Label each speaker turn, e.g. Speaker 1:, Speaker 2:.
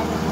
Speaker 1: Bye.